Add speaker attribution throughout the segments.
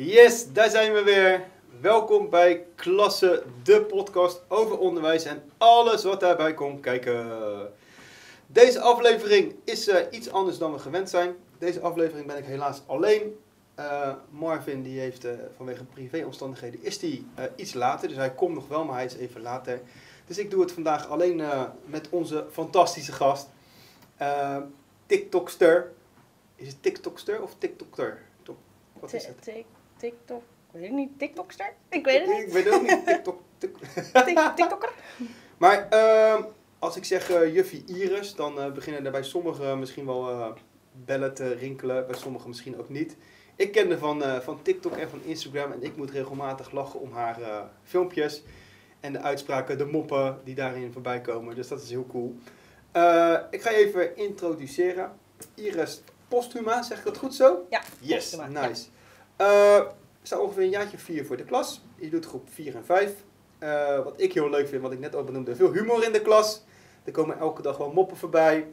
Speaker 1: Yes, daar zijn we weer. Welkom bij Klasse, de podcast over onderwijs en alles wat daarbij komt kijken. Deze aflevering is eh, iets anders dan we gewend zijn. Deze aflevering ben ik helaas alleen. Eh, Marvin die heeft uh, vanwege privéomstandigheden is die iets later, dus hij komt nog wel, maar hij is even later. Dus ik doe het vandaag alleen met onze fantastische gast, TikTokster. Is het TikTokster of TikTokter?
Speaker 2: Wat is het? TikTok. Weet ik niet, TikTokster? Ik weet het niet.
Speaker 1: Ik weet het ook niet. TikTok,
Speaker 2: TikToker?
Speaker 1: Maar uh, als ik zeg uh, juffie Iris, dan uh, beginnen er bij sommigen misschien wel uh, bellen te rinkelen, bij sommigen misschien ook niet. Ik kende van, van TikTok en van Instagram en ik moet regelmatig lachen om haar filmpjes en de uitspraken, de moppen die daarin voorbij komen. Dus dat is heel cool. ik ga je even introduceren. Iris Posthuma, zeg ik dat goed zo?
Speaker 2: Ja,
Speaker 1: Yes, nice. Ja. Sta ongeveer een jaartje vier voor de klas. Je doet groep 4 en 5. Uh, wat ik heel leuk vind, wat ik net al benoemde, veel humor in de klas. Er komen elke dag wel moppen voorbij.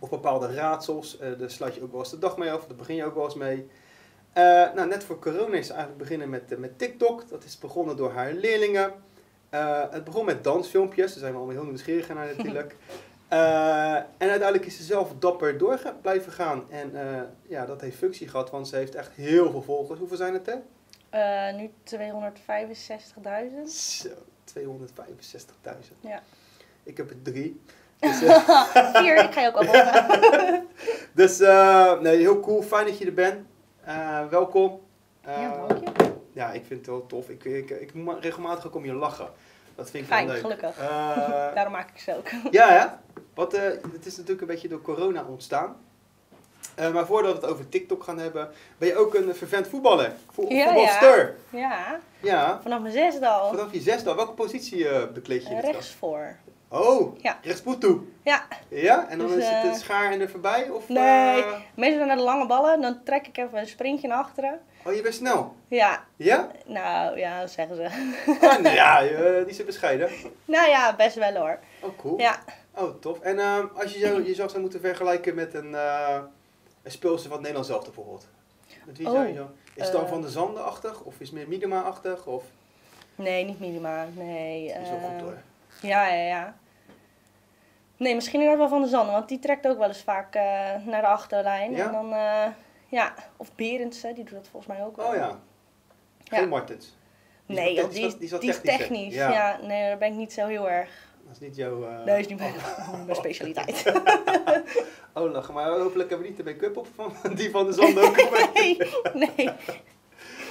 Speaker 1: Of bepaalde raadsels. Uh, daar sluit je ook wel eens de dag mee af. Daar begin je ook wel eens mee. Uh, nou, net voor corona is ze eigenlijk beginnen met, met TikTok. Dat is begonnen door haar leerlingen. het begon met dansfilmpjes. Daar zijn we allemaal heel nieuwsgierig naar natuurlijk. Uh, en uiteindelijk is ze zelf dapper door blijven gaan. En uh, ja, dat heeft functie gehad, want ze heeft echt heel veel volgers. Hoeveel zijn het er?
Speaker 2: Uh, nu 265.000.
Speaker 1: Zo, 265.000.
Speaker 2: Ja.
Speaker 1: Ik heb er drie.
Speaker 2: Dus, Vier, ik ga je ook al volgen.
Speaker 1: dus nee, heel cool, fijn dat je er bent. welkom.
Speaker 2: ja, dank je.
Speaker 1: Ja, ik vind het wel tof. Ik, ik, ik, ik regelmatig ook om je lachen. Dat vind ik
Speaker 2: Fijn,
Speaker 1: wel leuk.
Speaker 2: gelukkig. Daarom maak ik ze ook.
Speaker 1: Ja, ja. Want uh, het is natuurlijk een beetje door corona ontstaan. Uh, maar voordat we het over TikTok gaan hebben, ben je ook een vervent voetballer. Vo
Speaker 2: ja,
Speaker 1: voetbalster.
Speaker 2: Ja.
Speaker 1: ja.
Speaker 2: Vanaf mijn zesde al.
Speaker 1: Vanaf je zesde al. Welke positie uh, bekleed je?
Speaker 2: rechts voor.
Speaker 1: Oh,
Speaker 2: ja.
Speaker 1: rechtspoet toe.
Speaker 2: Ja.
Speaker 1: Ja, en dan dus, is het de schaar en er voorbij? Of,
Speaker 2: nee, meestal naar de lange ballen. Dan trek ik even een sprintje naar achteren.
Speaker 1: Oh, je bent snel?
Speaker 2: Ja.
Speaker 1: Ja?
Speaker 2: Nou, ja, dat zeggen ze.
Speaker 1: Oh, nou ja, die zijn bescheiden.
Speaker 2: Nou ja, best wel hoor.
Speaker 1: Oh, cool.
Speaker 2: Ja.
Speaker 1: Oh, tof. En uh, als je zo, jezelf zou moeten vergelijken met een, uh, een speelster van Nederland zelf bijvoorbeeld. Met wie
Speaker 2: oh,
Speaker 1: zou je zo? Is het dan uh, Van de Zanden-achtig? Of is het meer Miedema-achtig? Of?
Speaker 2: Nee, niet Miedema. Nee.
Speaker 1: Dat is wel goed hoor.
Speaker 2: Ja, ja, ja. Nee, misschien inderdaad wel Van de Zanden. Want die trekt ook wel eens vaak naar de achterlijn.
Speaker 1: Ja?
Speaker 2: En dan, ja. Of Berendsen, die doet dat volgens mij ook wel.
Speaker 1: Oh ja. Geen ja. Martens?
Speaker 2: Die nee, is die, is, die is, die is technisch. Ja. ja. nee, daar ben ik niet zo heel erg.
Speaker 1: Dat is niet jouw... Uh...
Speaker 2: Nee, is niet mijn, mijn specialiteit.
Speaker 1: oh, lachen. Maar hopelijk hebben we niet de make-up op van die van de zon ook.
Speaker 2: nee, nee.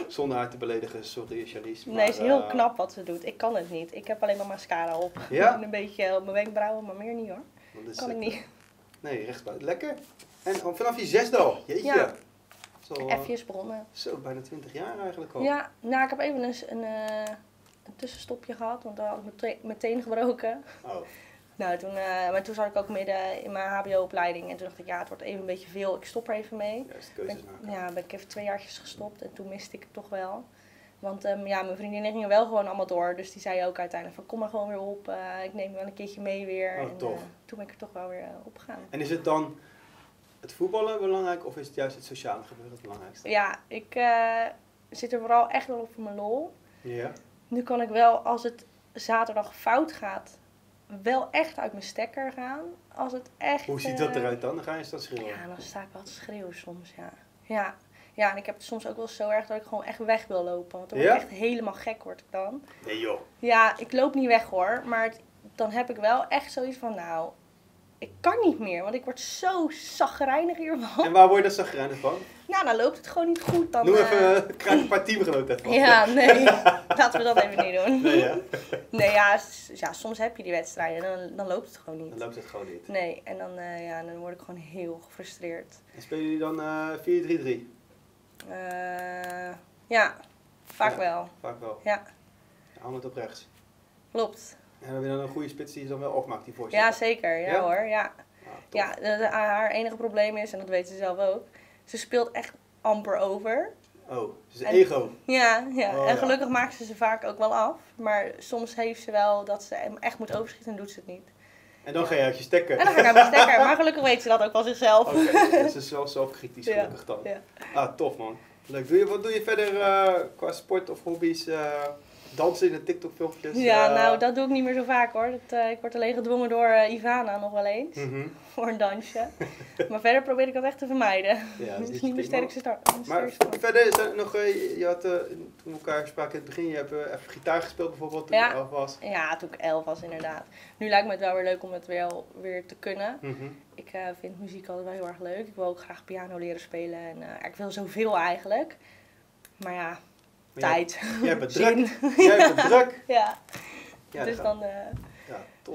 Speaker 1: Zonder haar te beledigen, sorry Charlize.
Speaker 2: Nee, het is heel uh... knap wat ze doet. Ik kan het niet. Ik heb alleen maar mascara op.
Speaker 1: Ja?
Speaker 2: En een beetje op mijn wenkbrauwen, maar meer niet hoor. Dat kan ik niet.
Speaker 1: Nee, recht buiten. Lekker. En vanaf je zesde al. Jeetje.
Speaker 2: Ja.
Speaker 1: Zo,
Speaker 2: F's begonnen.
Speaker 1: Zo, bijna 20 jaar eigenlijk al.
Speaker 2: Ja, nou ik heb even een, een, een tussenstopje gehad, want dan had ik meteen, meteen gebroken.
Speaker 1: Oh.
Speaker 2: Nou, toen, uh, maar toen zat ik ook midden in mijn hbo-opleiding en toen dacht ik, ja, het wordt even een beetje veel, ik stop er even mee.
Speaker 1: Keuzes
Speaker 2: ben, ja, ben ik even twee jaartjes gestopt en toen miste ik het toch wel. Want um, ja, mijn vriendinnen gingen wel gewoon allemaal door, dus die zei ook uiteindelijk van kom maar gewoon weer op, uh, ik neem je wel een keertje mee weer.
Speaker 1: Oh,
Speaker 2: en. Uh, toen ben ik er toch wel weer op gegaan.
Speaker 1: En is het dan het voetballen belangrijk of is het juist het sociale gebeuren het belangrijkste?
Speaker 2: Ja, ik uh, zit er vooral echt wel op voor mijn lol.
Speaker 1: Ja.
Speaker 2: Nu kan ik wel, als het zaterdag fout gaat, wel echt uit mijn stekker gaan. Als het echt...
Speaker 1: Hoe ziet dat eruit dan? Dan ga je dat schreeuwen?
Speaker 2: Ja, dan sta ik wel te schreeuwen soms, ja. Ja. Ja, en ik heb het soms ook wel zo erg dat ik gewoon echt weg wil lopen. Want dan word
Speaker 1: Ja?
Speaker 2: ik echt helemaal gek word ik dan.
Speaker 1: Nee joh.
Speaker 2: Ja, ik loop niet weg hoor. Maar het- dan heb ik wel echt zoiets van, nou, ik kan niet meer. Want ik word zo zagrijnig hiervan.
Speaker 1: En waar word je dat zagrijnig van?
Speaker 2: Nou, dan loopt het gewoon niet goed. Dan,
Speaker 1: Noem
Speaker 2: eh,
Speaker 1: even, uh, krijg een paar teamgenoten van.
Speaker 2: Ja, nee. Laten we dat even niet doen.
Speaker 1: Nee, ja.
Speaker 2: Nee, ja, ja, soms heb je die wedstrijden en dan, dan loopt het gewoon
Speaker 1: Dan
Speaker 2: niet.
Speaker 1: loopt het gewoon niet.
Speaker 2: Nee, en dan, eh, ja, dan word ik gewoon heel gefrustreerd.
Speaker 1: En spelen jullie dan eh 4-3-3?
Speaker 2: Eh, ja, vaak
Speaker 1: Ja.
Speaker 2: wel.
Speaker 1: Vaak wel.
Speaker 2: Ja,
Speaker 1: Hand op rechts.
Speaker 2: klopt.
Speaker 1: En dan een goede spits die je dan wel opmaakt, die voorzet?
Speaker 2: Ja, zeker. Ja,
Speaker 1: Ja?
Speaker 2: hoor, ja.
Speaker 1: Ah.
Speaker 2: Ja, de- de- haar enige probleem is, en dat weet ze zelf ook, ze speelt echt amper over.
Speaker 1: Oh, dus
Speaker 2: En-
Speaker 1: ego.
Speaker 2: Ja, ja.
Speaker 1: Oh,
Speaker 2: en
Speaker 1: ja.
Speaker 2: gelukkig maakt ze ze vaak ook wel af. Maar soms heeft ze wel dat ze echt moet overschieten en doet ze het niet.
Speaker 1: En dan ga je uit je stekker.
Speaker 2: En dan ga ik aan mijn stekker. Maar gelukkig weet ze dat ook wel zichzelf.
Speaker 1: Oké, dus ze is wel zelfkritisch gelukkig dan.
Speaker 2: ja.
Speaker 1: Ah, tof man. Leuk. Doe je, wat doe je verder eh, qua sport of hobby's? eh, dansen in de TikTok-filmpjes?
Speaker 2: ja,
Speaker 1: eh,
Speaker 2: nou, dat doe ik niet meer zo vaak hoor. Dat, eh, ik word alleen gedwongen door eh, Ivana nog wel eens.
Speaker 1: mhm.
Speaker 2: Voor een dansje. maar verder probeer ik dat echt te vermijden.
Speaker 1: Ja,
Speaker 2: dat is niet mijn
Speaker 1: prima.
Speaker 2: sterkste start. mijn
Speaker 1: Maar
Speaker 2: sterkste
Speaker 1: verder zijn er nog, je had toen we elkaar spraken in het begin, je hebt even gitaar gespeeld bijvoorbeeld toen
Speaker 2: Ja.
Speaker 1: je elf was.
Speaker 2: Ja, toen ik elf was inderdaad. Nu lijkt me het wel weer leuk om het weer, weer te kunnen.
Speaker 1: Mhm.
Speaker 2: Ik vind muziek altijd wel heel erg leuk. Ik wil ook graag piano leren spelen. En ik wil zoveel eigenlijk. Maar ja,
Speaker 1: Jij-
Speaker 2: tijd.
Speaker 1: Jij hebt het druk. Jij druk.
Speaker 2: ja,
Speaker 1: Ja,
Speaker 2: dus dan eh,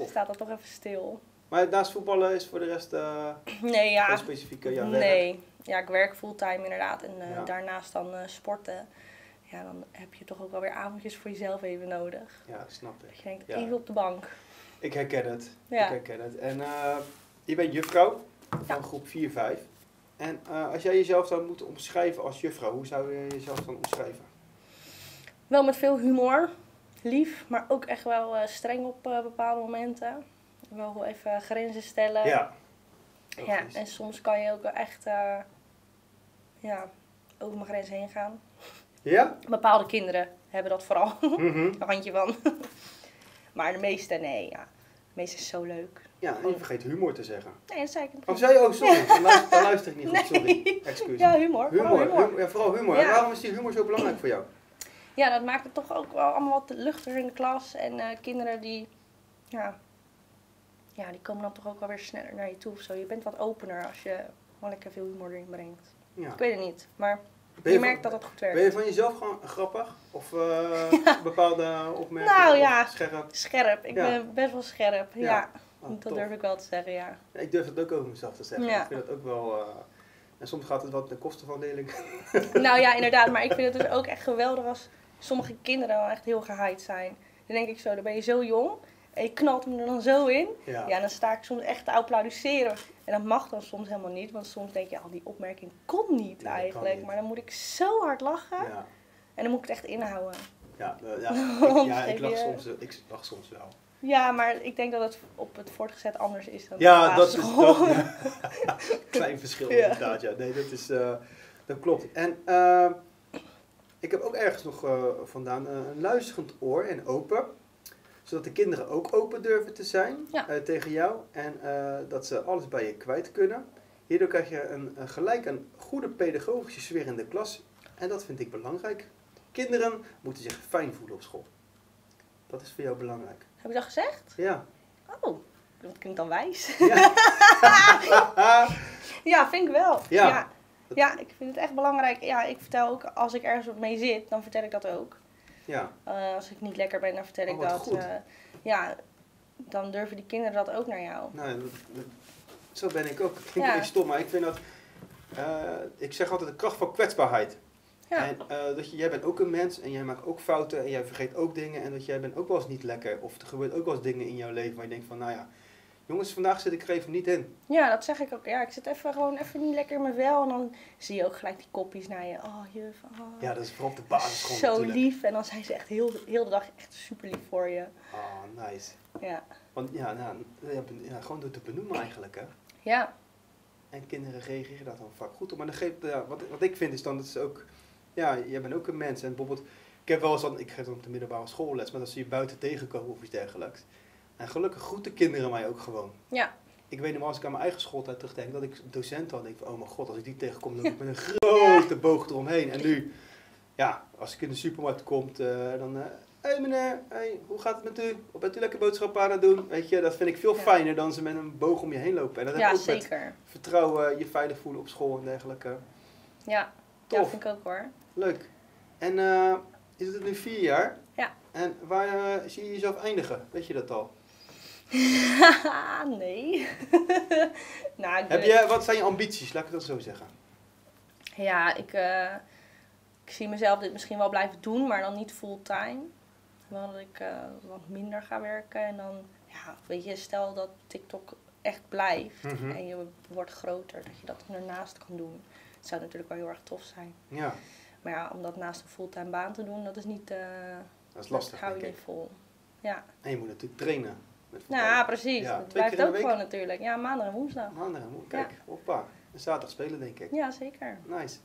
Speaker 2: staat dat toch even stil.
Speaker 1: Maar naast voetballen is voor de rest eh
Speaker 2: Nee, ja.
Speaker 1: geen specifieke ja, werk.
Speaker 2: nee. Ja, ik werk fulltime inderdaad. En eh,
Speaker 1: Ja.
Speaker 2: daarnaast dan sporten. Ja, dan heb je toch ook wel weer avondjes voor jezelf even nodig.
Speaker 1: Ja, snap ik.
Speaker 2: Dat je denkt,
Speaker 1: Ja.
Speaker 2: even op de bank.
Speaker 1: Ik herken het.
Speaker 2: Ja.
Speaker 1: Ik herken het. En je bent juffrouw van
Speaker 2: Ja.
Speaker 1: groep 4, 5. En als jij jezelf zou moeten omschrijven als juffrouw, hoe zou je jezelf dan omschrijven?
Speaker 2: Wel met veel humor. Lief, maar ook echt wel eh, streng op eh, bepaalde momenten. Wel even grenzen stellen.
Speaker 1: ja.
Speaker 2: Ja, en soms kan je ook wel echt eh, ja, over mijn grens heen gaan.
Speaker 1: Ja?
Speaker 2: Bepaalde kinderen hebben dat vooral.
Speaker 1: Mhm.
Speaker 2: Een handje van. maar de meeste, nee. Ja. De meeste is zo leuk.
Speaker 1: Ja, en je vergeet humor te zeggen.
Speaker 2: Nee, dat zei ik in het
Speaker 1: Of
Speaker 2: begin.
Speaker 1: zei je, oh sorry, dan luister, dan luister ik niet goed, sorry. Excuus.
Speaker 2: Ja, humor.
Speaker 1: Humor,
Speaker 2: Vooral humor.
Speaker 1: hum- ja, vooral humor.
Speaker 2: Ja.
Speaker 1: Waarom is die humor zo belangrijk voor jou?
Speaker 2: Ja, dat maakt het toch ook wel allemaal wat luchtiger in de klas. En eh, kinderen die, ja, ja, die komen dan toch ook wel weer sneller naar je toe of zo. Je bent wat opener als je gewoon lekker veel humor erin brengt.
Speaker 1: Ja.
Speaker 2: Ik weet het niet, maar je
Speaker 1: van-
Speaker 2: merkt dat het goed werkt.
Speaker 1: Ben je van jezelf gewoon grappig? Of eh, bepaalde opmerkingen?
Speaker 2: Nou, ja.
Speaker 1: Scherp?
Speaker 2: Scherp, ik
Speaker 1: Ja.
Speaker 2: ben best wel scherp. Ja,
Speaker 1: Ja. Oh,
Speaker 2: dat
Speaker 1: tof.
Speaker 2: durf ik wel te zeggen, ja.
Speaker 1: Ik durf het ook over mezelf te zeggen.
Speaker 2: Ja.
Speaker 1: Ik vind het ook wel... eh, en soms gaat het wat ten koste van leerlingen.
Speaker 2: nou ja, inderdaad, maar ik vind het dus ook echt geweldig als sommige kinderen wel echt heel gehyped zijn. Dan denk ik zo, dan ben je zo jong en je knalt me er dan zo in.
Speaker 1: Ja.
Speaker 2: Ja, dan sta ik soms echt te applaudisseren. En dat mag dan soms helemaal niet, want soms denk je, al die opmerking kon niet eigenlijk.
Speaker 1: niet.
Speaker 2: Maar dan moet ik zo hard lachen
Speaker 1: Ja.
Speaker 2: en dan moet ik het echt inhouden.
Speaker 1: Ja, eh, ja, ik, ja, ik, lach soms, eh, ik lach soms wel.
Speaker 2: Ja, maar ik denk dat het op het voortgezet anders is dan
Speaker 1: Ja,
Speaker 2: op de
Speaker 1: dat is dat, klein verschil inderdaad. Ja. Nee, dat, is, eh, dat klopt. En ik heb ook ergens nog eh, vandaan eh, een luisterend oor en open. Zodat de kinderen ook open durven te zijn
Speaker 2: Ja.
Speaker 1: eh, tegen jou. En dat ze alles bij je kwijt kunnen. Hierdoor krijg je een, een gelijk een goede pedagogische sfeer in de klas. En dat vind ik belangrijk. Kinderen moeten zich fijn voelen op school. Dat is voor jou belangrijk.
Speaker 2: Heb ik dat gezegd?
Speaker 1: Ja.
Speaker 2: Oh, dat klinkt dan wijs.
Speaker 1: Ja.
Speaker 2: Ja, vind ik wel.
Speaker 1: Ja.
Speaker 2: ja. Ja, ik vind het echt belangrijk. Ja, ik vertel ook, als ik ergens wat mee zit, dan vertel ik dat ook.
Speaker 1: ja.
Speaker 2: Eh, als ik niet lekker ben, dan vertel ik
Speaker 1: Oh, wat
Speaker 2: dat. eh, ja, dan durven die kinderen dat ook naar jou.
Speaker 1: Nou, dat- dat- zo ben ik ook. Het klinkt
Speaker 2: Ja.
Speaker 1: stom, maar ik vind dat... eh, ik zeg altijd de kracht van kwetsbaarheid.
Speaker 2: Ja,
Speaker 1: En dat je, jij bent ook een mens en jij maakt ook fouten en jij vergeet ook dingen. En dat jij bent ook wel eens niet lekker. Of er gebeurt ook wel eens dingen in jouw leven waar je denkt van, nou ja... Jongens, vandaag zit ik er even niet in.
Speaker 2: ja, dat zeg ik ook. Ja, ik zit even gewoon even niet lekker in mijn vel. En dan zie je ook gelijk die kopjes naar je. Oh, juf. Oh.
Speaker 1: Ja, dat is vooral op de basisschool
Speaker 2: Zo
Speaker 1: natuurlijk.
Speaker 2: lief. En dan zijn ze echt heel, heel de dag echt super lief voor je.
Speaker 1: Oh, nice.
Speaker 2: Ja.
Speaker 1: Want ja, nou, ja, gewoon door te benoemen eigenlijk, hè.
Speaker 2: Ja.
Speaker 1: En kinderen reageren daar dan vaak goed op. Maar dan geeft, ja, wat, wat ik vind is dan, dat is ook, ja, jij bent ook een mens. En bijvoorbeeld, ik heb wel eens dan, ik geef dan op de middelbare schoolles, maar dat ze je buiten tegenkomen of iets dergelijks. En gelukkig groeten kinderen mij ook gewoon.
Speaker 2: Ja.
Speaker 1: Ik weet nog als ik aan mijn eigen schooltijd terugdenk, dat ik docent had. denk ik van, oh mijn god, als ik die tegenkom, dan loop ik met een grote boog eromheen. En nu, ja, als ik in de supermarkt kom, dan, hé hey meneer, hey, hoe gaat het met u? Of bent u lekker boodschappen aan het doen? Weet je, dat vind ik veel
Speaker 2: Ja.
Speaker 1: fijner dan ze met een boog om je heen lopen. En dat heb
Speaker 2: Ja,
Speaker 1: ik ook met
Speaker 2: zeker.
Speaker 1: vertrouwen, je veilig voelen op school en dergelijke.
Speaker 2: Ja. Ja,
Speaker 1: Tof.
Speaker 2: vind ik ook hoor.
Speaker 1: Leuk. En eh doet het nu vier jaar.
Speaker 2: Ja.
Speaker 1: En waar eh, zie je jezelf eindigen? Weet je dat al?
Speaker 2: nee. nou,
Speaker 1: Heb je, wat zijn je ambities? Laat ik dat zo zeggen.
Speaker 2: Ja, ik, eh, ik zie mezelf dit misschien wel blijven doen, maar dan niet fulltime. Wel dat ik eh, wat minder ga werken. En dan, ja, weet je, stel dat TikTok echt blijft
Speaker 1: Mhm.
Speaker 2: en je wordt groter, dat je dat ernaast kan doen. Het zou natuurlijk wel heel erg tof zijn.
Speaker 1: Ja,
Speaker 2: Maar ja, om dat naast een fulltime baan te doen, dat is niet, eh
Speaker 1: dat is lastig
Speaker 2: dat hou je niet vol. Ja,
Speaker 1: En je moet natuurlijk trainen.
Speaker 2: Nou
Speaker 1: voetballen.
Speaker 2: precies.
Speaker 1: Ja,
Speaker 2: dat
Speaker 1: twee keer
Speaker 2: blijft ook
Speaker 1: week?
Speaker 2: gewoon natuurlijk. Ja, maandag en woensdag.
Speaker 1: Maandag, moet- kijk, hoppa. En zaterdag spelen denk ik.
Speaker 2: Ja, zeker.
Speaker 1: Nice.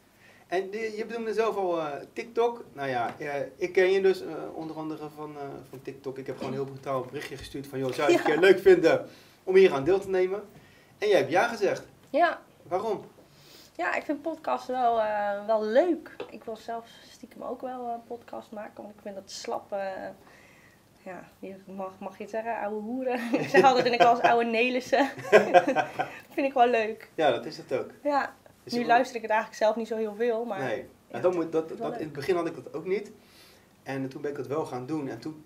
Speaker 1: En die- je benoemde zelf al eh, TikTok. Nou ja, eh, ik ken je dus eh, onder andere van, eh, van TikTok. Ik heb gewoon een heel brutaal een berichtje gestuurd van... joh, zou je het een keer leuk vinden om hier aan deel te nemen? En jij hebt ja gezegd.
Speaker 2: Ja,
Speaker 1: Waarom?
Speaker 2: ja ik vind podcasts wel, eh, wel leuk. Ik wil zelf stiekem ook wel een podcast maken, want ik vind dat slap... ja, je mag, mag je het zeggen, oude hoeren. ik zeg altijd, ik wel eens oude Nelissen. vind ik wel leuk.
Speaker 1: Ja, dat is het ook.
Speaker 2: Ja,
Speaker 1: Is
Speaker 2: nu luister ik het eigenlijk zelf niet zo heel veel, maar...
Speaker 1: Nee,
Speaker 2: ja,
Speaker 1: dat moet, dat, dat, in het begin had ik dat ook niet. En toen ben ik dat wel gaan doen. En toen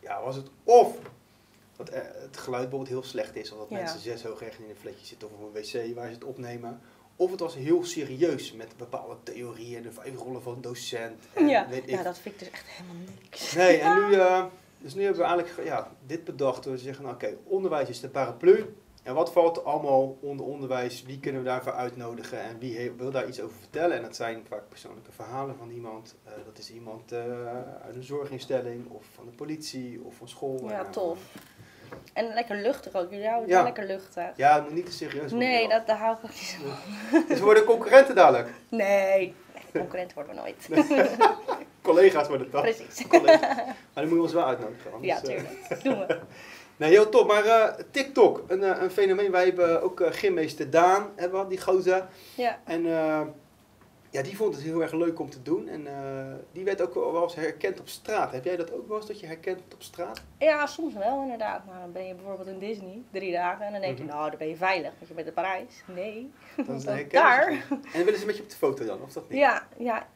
Speaker 1: ja, was het of dat eh, het geluid bijvoorbeeld heel slecht is. Of dat
Speaker 2: Ja.
Speaker 1: mensen zes hoog recht in een fletje zitten of op een wc waar ze het opnemen. Of het was heel serieus met bepaalde theorieën en de vijf rollen van docent. En
Speaker 2: Ja,
Speaker 1: weet ik.
Speaker 2: ja, dat vind ik dus echt helemaal niks.
Speaker 1: Nee, en nu, eh, dus nu hebben we eigenlijk ge- ja, dit bedacht te zeggen, nou, oké, onderwijs is de paraplu. En wat valt er allemaal onder onderwijs? Wie kunnen we daarvoor uitnodigen en wie wil daar iets over vertellen? En dat zijn vaak persoonlijke verhalen van iemand. Eh, dat is iemand eh, uit een zorginstelling of van de politie of van school.
Speaker 2: Ja,
Speaker 1: eh,
Speaker 2: tof. En lekker luchtig ook. Jullie houden
Speaker 1: Ja.
Speaker 2: lekker luchtig.
Speaker 1: Ja, het moet niet te serieus worden.
Speaker 2: Nee, dat, daar hou ik ook niet zo van.
Speaker 1: Dus we worden concurrenten dadelijk.
Speaker 2: Nee, nee concurrent worden we nooit.
Speaker 1: Collega's worden dan.
Speaker 2: Precies.
Speaker 1: Collega's. Maar dan moeten we ons wel uitnodigen. anders,
Speaker 2: Ja,
Speaker 1: eh,
Speaker 2: tuurlijk. Doen we.
Speaker 1: Nee, heel top. Maar eh, TikTok, een, eh, een fenomeen. Wij hebben ook uh, gymmeester Daan, hebben we, die gozer.
Speaker 2: Ja.
Speaker 1: En ja, die vond het heel erg leuk om te doen. En die werd ook wel eens herkend op straat. Heb jij dat ook wel eens, dat je herkend wordt op straat?
Speaker 2: ja, soms wel inderdaad. Maar dan ben je bijvoorbeeld in Disney, drie dagen. En dan denk je,
Speaker 1: Mhm.
Speaker 2: nou, dan ben je veilig. Want je bent in Parijs. Nee.
Speaker 1: Dan
Speaker 2: Dat
Speaker 1: het
Speaker 2: daar.
Speaker 1: En willen ze met je op de foto dan, of dat niet?
Speaker 2: Ja, ja,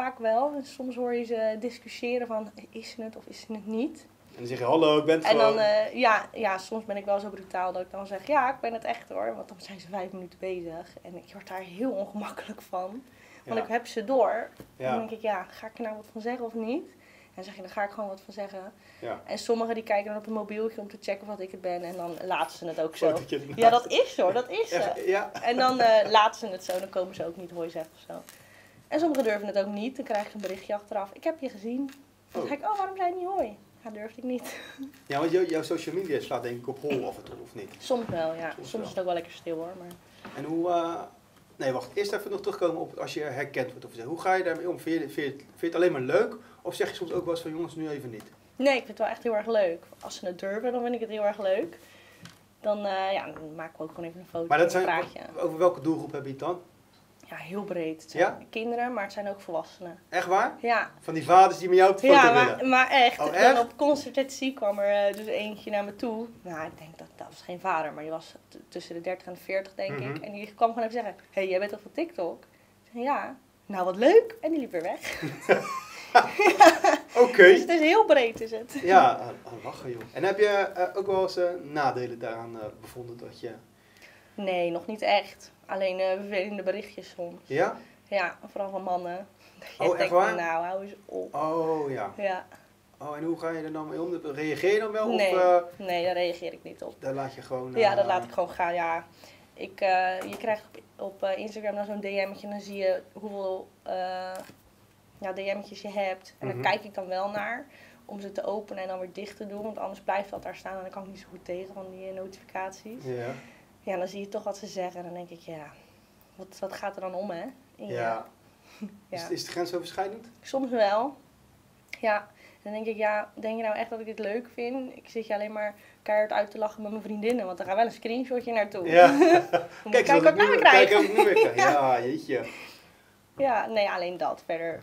Speaker 2: vaak wel. En soms hoor je ze discussiëren van, is ze het of is ze het niet?
Speaker 1: En dan zeg je, hallo, ik ben het
Speaker 2: En
Speaker 1: gewoon.
Speaker 2: dan, eh, ja, ja, soms ben ik wel zo brutaal dat ik dan zeg, ja, ik ben het echt hoor. Want dan zijn ze vijf minuten bezig. En ik word daar heel ongemakkelijk van. Want
Speaker 1: Ja.
Speaker 2: ik heb ze door. En dan
Speaker 1: ja,
Speaker 2: denk ik, ja, ga ik er nou wat van zeggen of niet? En zeg je, dan ga ik gewoon wat van zeggen.
Speaker 1: ja.
Speaker 2: En sommigen die kijken dan op een mobieltje om te checken wat ik het ben. En dan laten ze het ook zo. Ja, dat is zo, dat is ze.
Speaker 1: ja.
Speaker 2: En dan eh, laten ze het zo, dan komen ze ook niet hooi zeggen of zo. En sommigen durven het ook niet. Dan krijg je een berichtje achteraf. Ik heb je gezien. Dan
Speaker 1: Oh.
Speaker 2: zeg ik, oh, waarom zei je niet hooi? Ja, durfde ik niet.
Speaker 1: ja, want jou- jouw social media slaat denk ik op hol af en toe, of niet?
Speaker 2: Soms wel, ja.
Speaker 1: Soms
Speaker 2: is het ook wel lekker stil hoor. Maar...
Speaker 1: En hoe... eh, Nee, wacht. Eerst even nog terugkomen op als je herkend wordt. Of zo. Hoe ga je daarmee om? Vind je, vind, je, vind je het alleen maar leuk? Of zeg je soms ook wel eens van jongens, nu even niet?
Speaker 2: Nee, ik vind het wel echt heel erg leuk. Als ze het durven, dan vind ik het heel erg leuk. Dan, eh, ja, dan maken we ook gewoon even een foto
Speaker 1: Maar dat
Speaker 2: en een
Speaker 1: zijn,
Speaker 2: praatje.
Speaker 1: over welke doelgroep heb je het dan?
Speaker 2: Ja, heel breed. Het zijn
Speaker 1: Ja?
Speaker 2: kinderen, maar het zijn ook volwassenen.
Speaker 1: Echt waar?
Speaker 2: Ja,
Speaker 1: Van die vaders die met jou op de foto
Speaker 2: ja
Speaker 1: willen?
Speaker 2: maar, maar echt.
Speaker 1: Oh, echt?
Speaker 2: op Concertatie kwam er eh, dus eentje naar me toe. Nou, ik denk dat dat was geen vader, maar die was tussen de 30 en de 40 denk
Speaker 1: Mhm.
Speaker 2: ik. En die kwam gewoon even zeggen, hé, hey, jij bent toch van TikTok? Ik zei, ja. Nou, wat leuk. En die liep weer weg.
Speaker 1: Oké.
Speaker 2: Dus het is heel breed is het.
Speaker 1: Ja, ah, ah, lachen joh. En heb je eh, ook wel eens eh, nadelen daaraan eh, bevonden dat je...
Speaker 2: Nee, nog niet echt. Alleen eh vervelende berichtjes soms.
Speaker 1: Ja?
Speaker 2: Ja, vooral van mannen. Je
Speaker 1: Oh, echt waar?
Speaker 2: nou, hou eens op.
Speaker 1: Oh ja.
Speaker 2: Ja,
Speaker 1: Oh, en hoe ga je er dan mee om? Reageer je dan wel?
Speaker 2: nee,
Speaker 1: Of eh,
Speaker 2: nee, daar reageer ik niet op.
Speaker 1: daar laat je gewoon...
Speaker 2: Ja,
Speaker 1: eh,
Speaker 2: dat laat ik gewoon gaan. Ja, ik, je krijgt op, op Instagram dan zo'n DM'tje en dan zie je hoeveel ja, DM'tjes je hebt. En
Speaker 1: Mhm.
Speaker 2: daar kijk ik dan wel naar om ze te openen en dan weer dicht te doen. Want anders blijft dat daar staan en dan kan ik niet zo goed tegen van die notificaties.
Speaker 1: Ja.
Speaker 2: Ja, dan zie je toch wat ze zeggen en dan denk ik, ja, wat, wat gaat er dan om hè? In je-
Speaker 1: Ja. Is, is het grensoverschrijdend?
Speaker 2: Soms wel. Ja. Dan denk ik, ja, denk je nou echt dat ik dit leuk vind? Ik zit je alleen maar keihard uit te lachen met mijn vriendinnen, want er gaat wel een screenshotje naartoe.
Speaker 1: Ja.
Speaker 2: Moet
Speaker 1: Kijk,
Speaker 2: Kijk,
Speaker 1: eens
Speaker 2: wat ik
Speaker 1: ik
Speaker 2: nou
Speaker 1: nu-
Speaker 2: weer
Speaker 1: kijk
Speaker 2: krijg.
Speaker 1: wat ik nu weer krijg. Ja, jeetje.
Speaker 2: Ja, nee, alleen dat. Verder.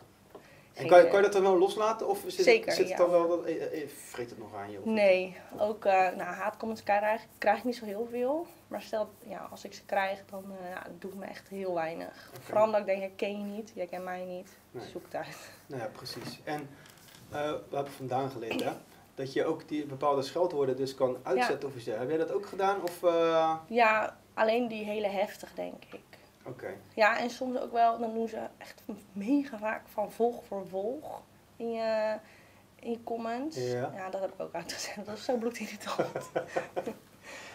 Speaker 1: En kan, je-
Speaker 2: eh,
Speaker 1: kan je dat dan wel loslaten? Of zit,
Speaker 2: Zeker,
Speaker 1: zit het
Speaker 2: ja.
Speaker 1: dan wel, dat, eh, eh, vreet het nog aan je? Of-
Speaker 2: Nee, ook uh, nou, haatcomments krijg, krijg ik niet zo heel veel. Maar stel, ja, als ik ze krijg, dan uh, ja, doe ik me echt heel weinig.
Speaker 1: Oké.
Speaker 2: Vooral omdat ik denk, ik ken je niet, jij kent mij niet.
Speaker 1: Nee.
Speaker 2: Zoek het uit.
Speaker 1: Nou ja, precies. En uh, we hebben vandaan geleerd, hè? Dat je ook die bepaalde scheldwoorden dus kan uitzetten of iets. Heb jij dat ook gedaan? Of, uh...
Speaker 2: Ja, alleen die hele heftig, denk ik.
Speaker 1: Oké. Okay.
Speaker 2: Ja, en soms ook wel, dan doen ze echt mega vaak van volg voor volg in je, in je comments.
Speaker 1: Ja.
Speaker 2: ja, dat heb ik ook uitgezet. Dat is zo bloedirritant.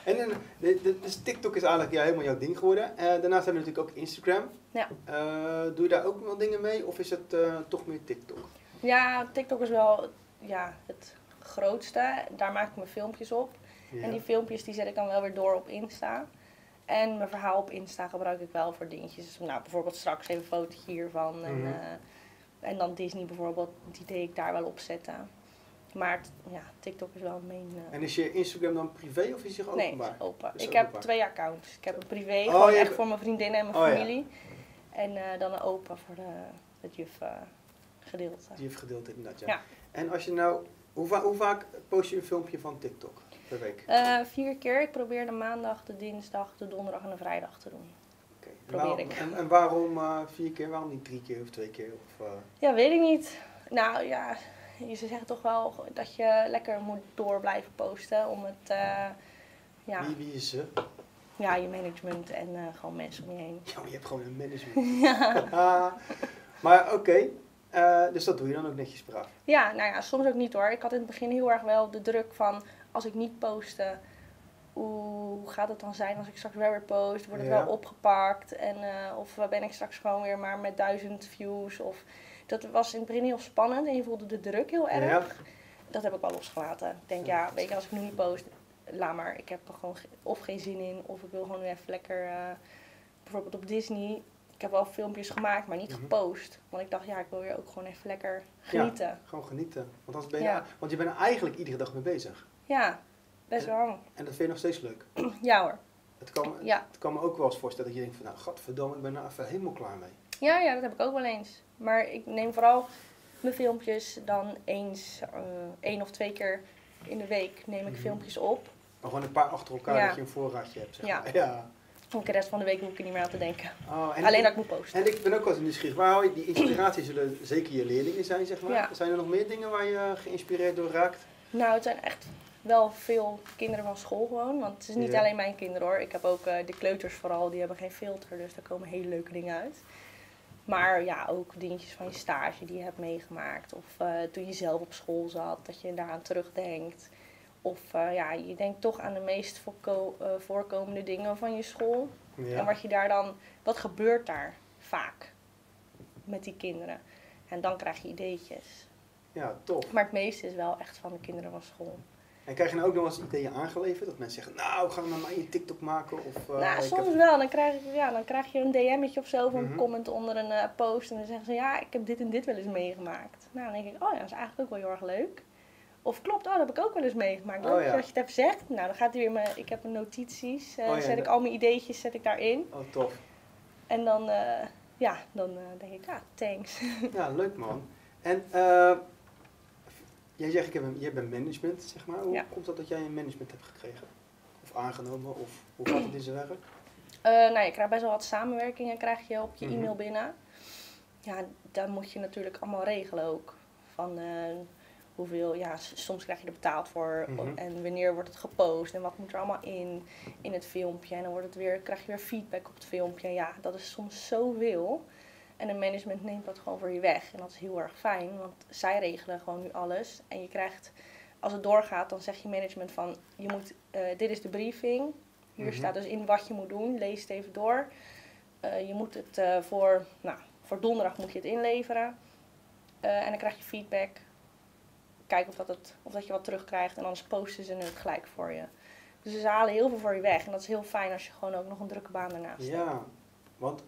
Speaker 1: en de, de, dus TikTok is eigenlijk ja, helemaal jouw ding geworden. Uh, daarnaast hebben we natuurlijk ook Instagram.
Speaker 2: Ja.
Speaker 1: Uh, doe je daar ook wel dingen mee of is het uh, toch meer TikTok?
Speaker 2: Ja, TikTok is wel ja, het grootste. Daar maak ik mijn filmpjes op.
Speaker 1: Ja.
Speaker 2: En die filmpjes die zet ik dan wel weer door op Insta. En mijn verhaal op Insta gebruik ik wel voor dingetjes. Dus, nou, bijvoorbeeld straks even een fotootje hiervan. En,
Speaker 1: Mhm.
Speaker 2: eh, en dan Disney bijvoorbeeld, die deed ik daar wel op zetten. Maar het- ja, TikTok is wel mijn... eh,
Speaker 1: En is je Instagram dan privé of is die gewoon
Speaker 2: nee, het
Speaker 1: openbaar?
Speaker 2: is open. Ik
Speaker 1: openbaar.
Speaker 2: heb twee accounts. Ik heb een privé,
Speaker 1: Oh,
Speaker 2: gewoon echt
Speaker 1: hebt-
Speaker 2: voor mijn vriendinnen en mijn
Speaker 1: Oh, ja.
Speaker 2: familie. En eh, dan een open voor de, het juf eh, gedeelte.
Speaker 1: Die heeft gedeeld inderdaad, ja.
Speaker 2: Ja.
Speaker 1: En als je nou, hoe, va- hoe vaak post je een filmpje van TikTok per week?
Speaker 2: Vier keer. Ik probeer de maandag, de dinsdag, de donderdag en de vrijdag te doen.
Speaker 1: Oké.
Speaker 2: Probeer
Speaker 1: waarom-
Speaker 2: ik.
Speaker 1: En, en waarom vier keer? Waarom niet drie keer of twee keer? Of,
Speaker 2: Ja, weet ik niet. Nou ja, ze zeggen toch wel dat je lekker moet door blijven posten om het, eh, ja,
Speaker 1: wie, wie is ze?
Speaker 2: ja, je management en eh, gewoon mensen om je heen.
Speaker 1: Ja, maar je hebt gewoon een management. maar oké, eh, dus dat doe je dan ook netjes braaf.
Speaker 2: Ja, nou ja, soms ook niet hoor. Ik had in het begin heel erg wel de druk van als ik niet postte, hoe gaat het dan zijn als ik straks wel weer post? Wordt het
Speaker 1: Ja.
Speaker 2: wel opgepakt? En, of ben ik straks gewoon weer maar met duizend views? Of, dat was in het begin heel spannend en je voelde de druk heel erg.
Speaker 1: Ja.
Speaker 2: Dat heb ik wel losgelaten. Ik denk, ja, weet je, als ik nu niet post, laat maar. Ik heb er gewoon ge- of geen zin in, of ik wil gewoon even lekker, eh, bijvoorbeeld op Disney. Ik heb wel filmpjes gemaakt, maar niet
Speaker 1: Mhm.
Speaker 2: gepost. Want ik dacht, ja, ik wil weer ook gewoon even lekker genieten.
Speaker 1: Gewoon genieten. Want, anders ben je,
Speaker 2: Ja.
Speaker 1: want je bent er eigenlijk iedere dag mee bezig.
Speaker 2: Ja, best wel.
Speaker 1: En dat vind je nog steeds leuk.
Speaker 2: Ja hoor.
Speaker 1: Het kan,
Speaker 2: Ja.
Speaker 1: het kan me ook wel eens voorstellen dat je denkt van, nou, godverdomme, ik ben er even helemaal klaar mee.
Speaker 2: Ja, ja, dat heb ik ook wel eens. Maar ik neem vooral mijn filmpjes dan eens, eh één of twee keer in de week neem ik
Speaker 1: Mhm.
Speaker 2: filmpjes op.
Speaker 1: Maar gewoon een paar achter elkaar
Speaker 2: Ja.
Speaker 1: dat je een voorraadje hebt. Zeg
Speaker 2: Ja.
Speaker 1: maar. ja.
Speaker 2: Ook de rest van de week hoef ik er niet meer aan te denken.
Speaker 1: Oh, en
Speaker 2: Alleen
Speaker 1: ik,
Speaker 2: dat ik moet posten.
Speaker 1: En ik ben ook wel eens nieuwsgierig. Waar die inspiratie? Zullen zeker je leerlingen zijn, zeg maar.
Speaker 2: Ja.
Speaker 1: Zijn er nog meer dingen waar je geïnspireerd door raakt?
Speaker 2: Nou, het zijn echt wel veel kinderen van school gewoon. Want het is niet
Speaker 1: Ja.
Speaker 2: alleen mijn kinderen hoor. Ik heb ook eh, de kleuters vooral, die hebben geen filter. Dus daar komen hele leuke dingen uit. Maar ja, ook dingetjes van je stage die je hebt meegemaakt. Of eh, toen je zelf op school zat, dat je daaraan terugdenkt. Of eh, ja, je denkt toch aan de meest voorko- eh, voorkomende dingen van je school. En wat je daar dan, wat gebeurt daar vaak met die kinderen? En dan krijg je ideetjes.
Speaker 1: ja, tof.
Speaker 2: Maar het meeste is wel echt van de kinderen van school.
Speaker 1: En krijg je nou ook nog eens ideeën aangeleverd? Dat mensen zeggen, nou, ga maar mij een TikTok maken. Of, eh,
Speaker 2: nou, soms
Speaker 1: heb-
Speaker 2: wel. Dan krijg, ik, ja, dan krijg je een DM'tje of zo, of een
Speaker 1: Mhm.
Speaker 2: comment onder een eh, post. En dan zeggen ze, ja, ik heb dit en dit wel eens meegemaakt. Nou, dan denk ik, oh ja, dat is eigenlijk ook wel heel erg leuk. Of klopt, oh, dat heb ik ook wel eens meegemaakt. Leuk
Speaker 1: Oh, ja.
Speaker 2: dat je het hebt gezegd. Nou, dan gaat hij weer mijn, ik heb mijn notities.
Speaker 1: Oh, ja,
Speaker 2: zet ik al mijn ideetjes zet ik daarin.
Speaker 1: Oh, tof.
Speaker 2: En dan, ja, dan denk ik, ja, thanks.
Speaker 1: Ja, leuk man. En jij zegt, ik heb een, je hebt een management, zeg maar. Hoe
Speaker 2: Ja.
Speaker 1: komt dat dat jij een management hebt gekregen? Of aangenomen? Of hoe gaat het in zijn werk?
Speaker 2: Eh, nou, je krijgt best wel wat samenwerkingen krijg je op je
Speaker 1: Mhm.
Speaker 2: e-mail binnen. Ja, dan moet je natuurlijk allemaal regelen ook. Van eh, hoeveel, ja, soms krijg je er betaald voor.
Speaker 1: Mhm.
Speaker 2: En wanneer wordt het gepost en wat moet er allemaal in, in het filmpje. En dan wordt het weer, krijg je weer feedback op het filmpje. Ja, dat is soms zoveel. En een management neemt dat gewoon voor je weg. En dat is heel erg fijn, want zij regelen gewoon nu alles. En je krijgt, als het doorgaat, dan zegt je management van, je moet, eh, dit is de briefing. Hier
Speaker 1: Mhm.
Speaker 2: staat dus in wat je moet doen. Lees het even door. Eh, je moet het eh, voor, nou, voor donderdag moet je het inleveren. En dan krijg je feedback. Kijk of, dat het, of dat je wat terugkrijgt. En anders posten ze het gelijk voor je. Dus ze halen heel veel voor je weg. En dat is heel fijn als je gewoon ook nog een drukke baan daarnaast hebt.
Speaker 1: Ja, want,